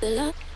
the love,